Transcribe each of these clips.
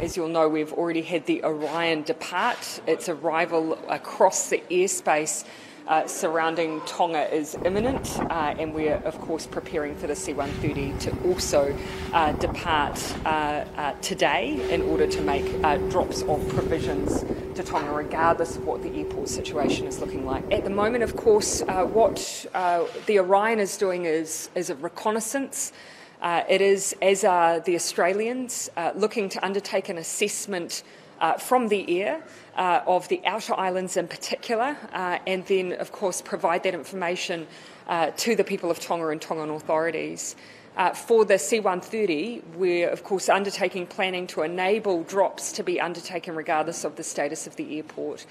As you'll know, we've already had the Orion depart. Its arrival across the airspace uh, surrounding Tonga is imminent, uh, and we're, of course, preparing for the C 130 to also uh, depart uh, uh, today in order to make uh, drops of provisions to Tonga, regardless of what the airport situation is looking like. At the moment, of course, what the Orion is doing is, is a reconnaissance. Uh, it is, as are the Australians, uh, looking to undertake an assessment uh, from the air uh, of the outer islands in particular, uh, and then, of course, provide that information uh, to the people of Tonga and Tongan authorities. for the C130, we're, of course, undertaking planning to enable drops to be undertaken regardless of the status of the airport.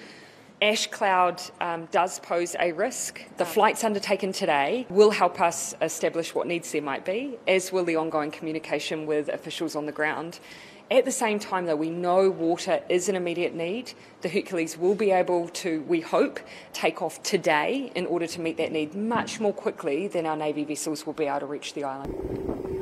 Ash cloud um, does pose a risk. The flights undertaken today will help us establish what needs there might be, as will the ongoing communication with officials on the ground. At the same time, though, we know water is an immediate need. The Hercules will be able to, we hope, take off today in order to meet that need much more quickly than our Navy vessels will be able to reach the island.